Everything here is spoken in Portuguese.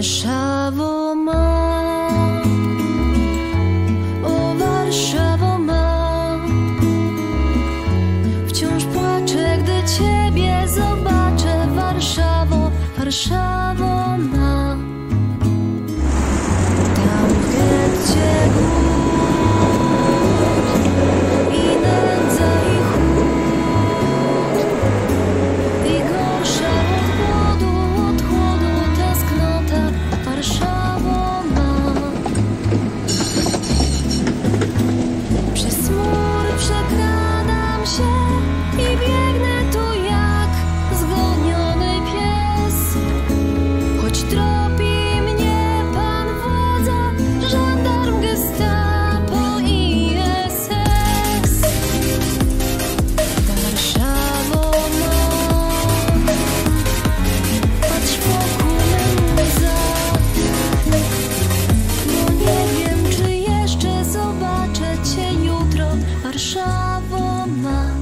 me chavo 吗？